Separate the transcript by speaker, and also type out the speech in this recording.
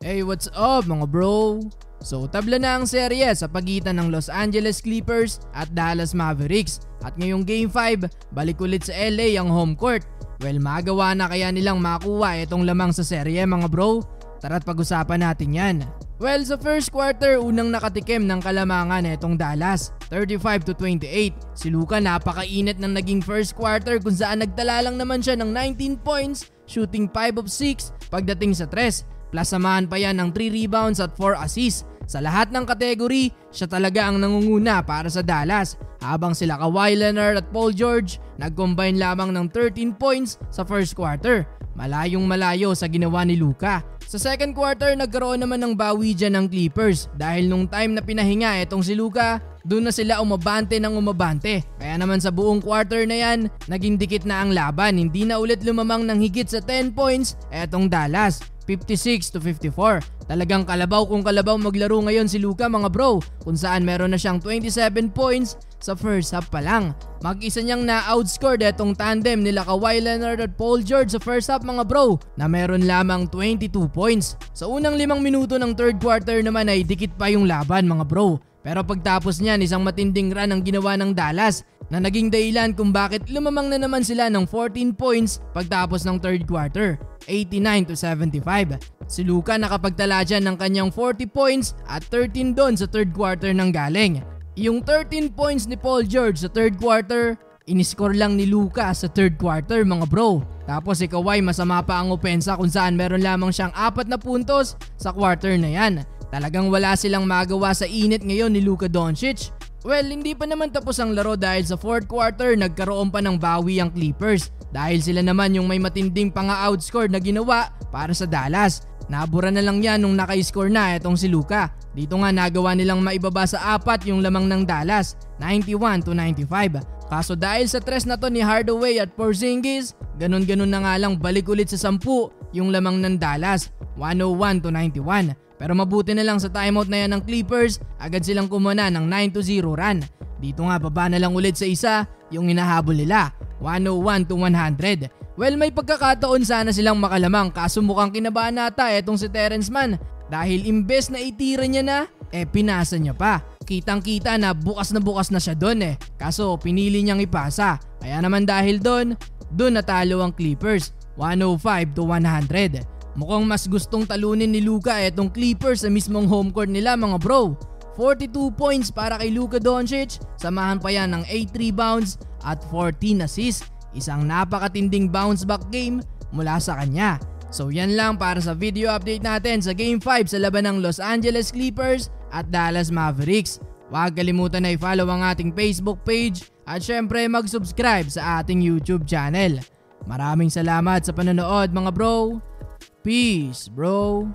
Speaker 1: Hey, what's up mga bro? So tabla na ang serye sa pagitan ng Los Angeles Clippers at Dallas Mavericks at ngayong Game 5, balik ulit sa LA ang home court. Well, magawa na kaya nilang makuha itong lamang sa serye mga bro? Tara't pag-usapan natin yan. Well, sa first quarter, unang nakatikim ng kalamangan itong Dallas, 35 to 28. Si Luka napakainit ng naging first quarter kung saan nagtala lang naman siya ng 19 points, shooting 5 of 6 pagdating sa 3 Plus samahan pa yan ng 3 rebounds at 4 assists. Sa lahat ng kategory, siya talaga ang nangunguna para sa Dallas habang sila Kawhi Leonard at Paul George nag-combine lamang ng 13 points sa first quarter. Malayong malayo sa ginawa ni Luka. Sa second quarter, nagkaroon naman ng bawi dyan ng Clippers dahil nung time na pinahinga itong si Luka, doon na sila umabante ng umabante. Kaya naman sa buong quarter na yan, naging dikit na ang laban. Hindi na ulit lumamang ng higit sa 10 points etong Dallas. 56 to 54. Talagang kalabaw kung kalabaw maglaro ngayon si Luka mga bro kung saan meron na siyang 27 points sa first half pa lang. Mag-isa niyang na-outscored etong tandem nila Kawhi Leonard at Paul George sa first half mga bro na meron lamang 22 points. Sa unang limang minuto ng third quarter naman ay dikit pa yung laban mga bro. Pero pagtapos niyan isang matinding run ang ginawa ng Dallas na naging dahilan kung bakit lumamang na naman sila ng 14 points pagtapos ng third quarter. 89 to 75. Si Luka nakapagtala dyan ng kanyang 40 points at 13 doon sa third quarter ng galing. Yung 13 points ni Paul George sa third quarter, iniscore lang ni Luka sa third quarter mga bro. Tapos si Kawhi masama pa ang opensa kung saan meron lamang siyang apat na puntos sa quarter na yan. Talagang wala silang magawa sa init ngayon ni Luka Doncic. Well, hindi pa naman tapos ang laro dahil sa fourth quarter nagkaroon pa ng bawi ang Clippers dahil sila naman yung may matinding panga-outscore na ginawa para sa Dallas. Nabura na lang yan nung naka-score na itong si Luka. Dito nga nagawa nilang maibaba sa apat yung lamang ng Dallas, 91 to 95. Kaso dahil sa tres na to ni Hardaway at Porzingis, ganun-ganun na nga lang balik ulit sa 10 yung lamang ng Dallas, 101 to 91. Pero mabuti na lang sa timeout na yan ng Clippers, agad silang kumuna ng 9-0 run. Dito nga baba na lang ulit sa isa yung inahabol nila, 101 to 100. Well may pagkakataon sana silang makalamang kaso mukhang kinabahan nata etong si Terence Mann dahil imbes na itira niya na, eh pinasa niya pa. Kitang kita na bukas na bukas na siya doon eh. Kaso pinili niyang ipasa. Kaya naman dahil doon, doon natalo ang Clippers, 105 to 100. Mukhang mas gustong talunin ni Luka etong Clippers sa mismong home court nila mga bro. 42 points para kay Luka Doncic, samahan pa yan ng 8 rebounds at 14 assists. Isang napakatinding bounce back game mula sa kanya. So yan lang para sa video update natin sa Game 5 sa laban ng Los Angeles Clippers at Dallas Mavericks. Huwag kalimutan na i-follow ang ating Facebook page at syempre mag-subscribe sa ating YouTube channel. Maraming salamat sa panonood mga bro. Peace, bro.